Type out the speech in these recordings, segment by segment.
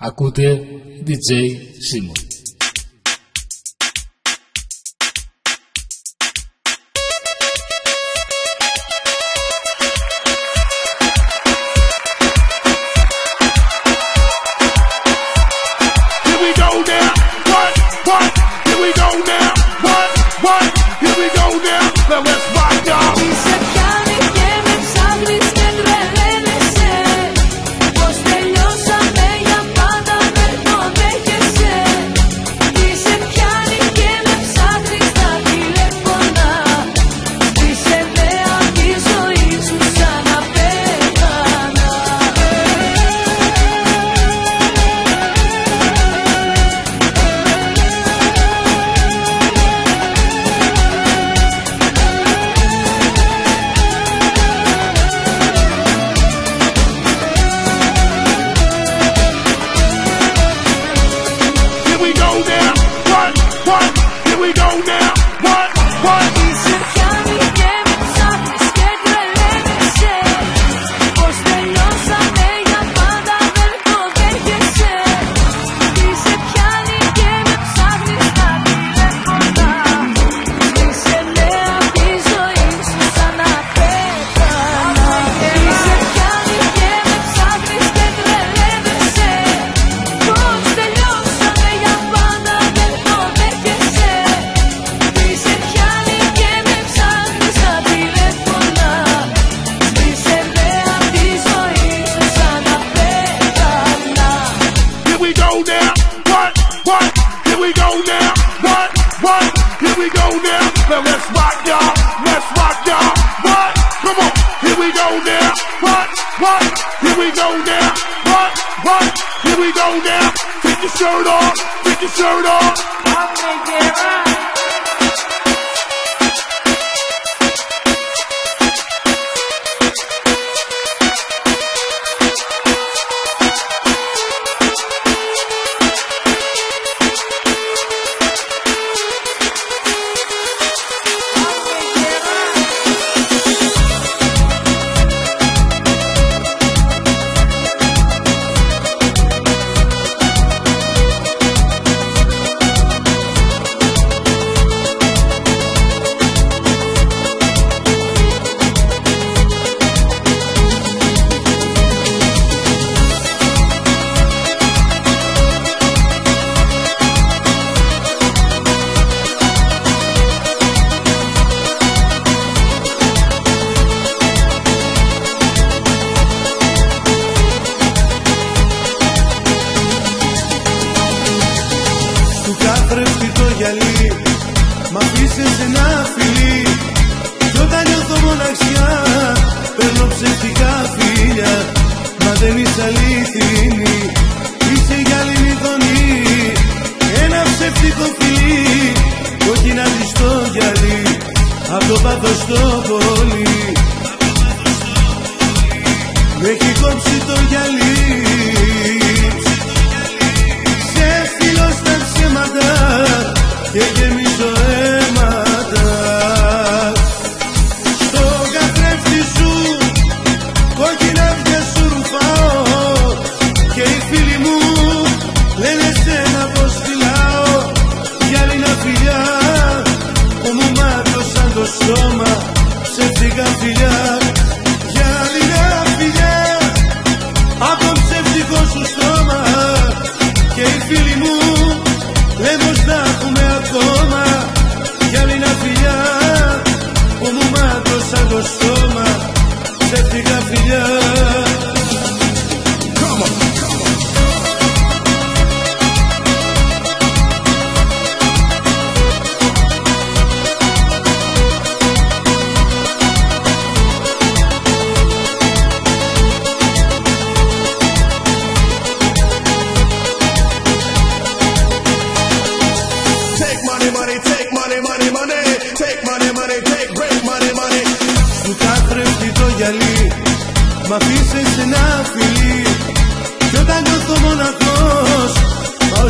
Acute DJ Simon. what? Here we go now, what? What? Here we go now. Take your shirt off, take your shirt off. I'll take it off.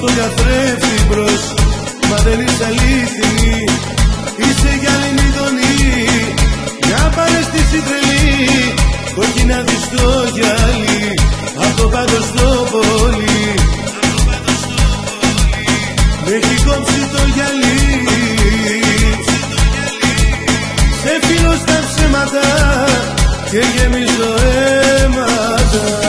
στον καθρέφτη μπρος Μα δεν είσαι αλήθινη Είσαι γυαλινή δονή. Μια παρέστηση τρελή Κόκκινα δεις το γυαλί. Από το πάντο στο πολύ Με έχει κόψει το γυαλί. Σε φίλο στα ψέματα Και γεμίζω αίματα.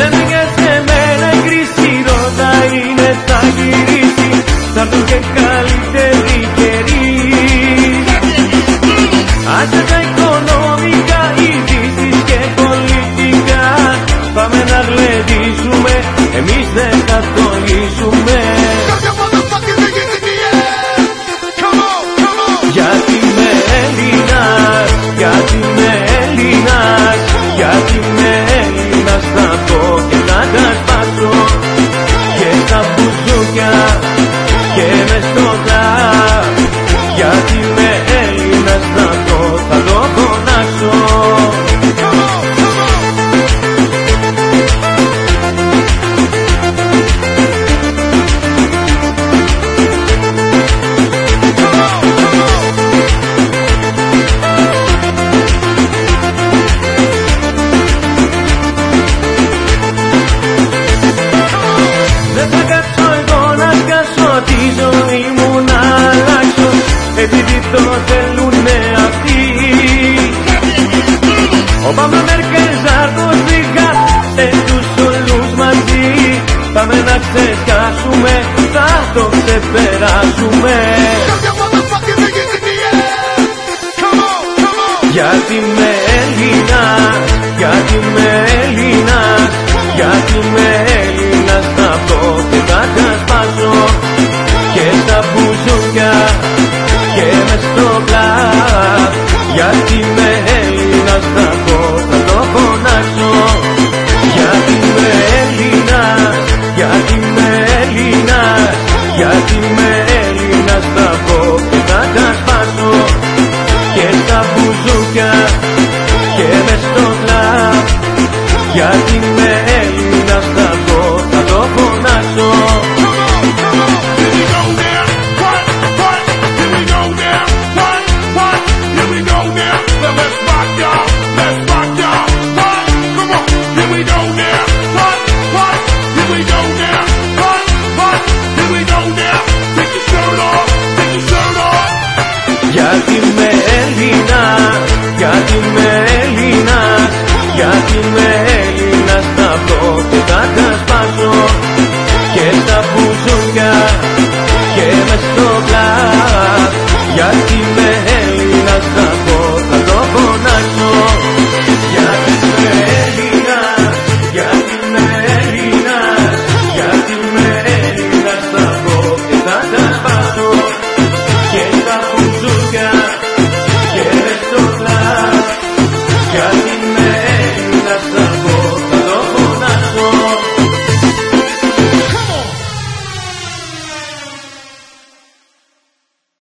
Δεν είναι με να είναι θα γυρίσει. Θα έρθουν και καλύτεροι καιροί. Άσε τα οικονομικά ειδήσεις και πολιτικά. Πάμε να γλεντήσουμε Εμείς δεν κατοίσουμε. τους όλους μαζί. Πάμε να ξεχάσουμε, θα το ξεπεράσουμε. Γιατί με Έλληνα, γιατί με Έλληνα, γιατί με Έλληνα θα πω και θα ξασπάσω και στα μπουζούκια και μες στο κλαμπ γιατί με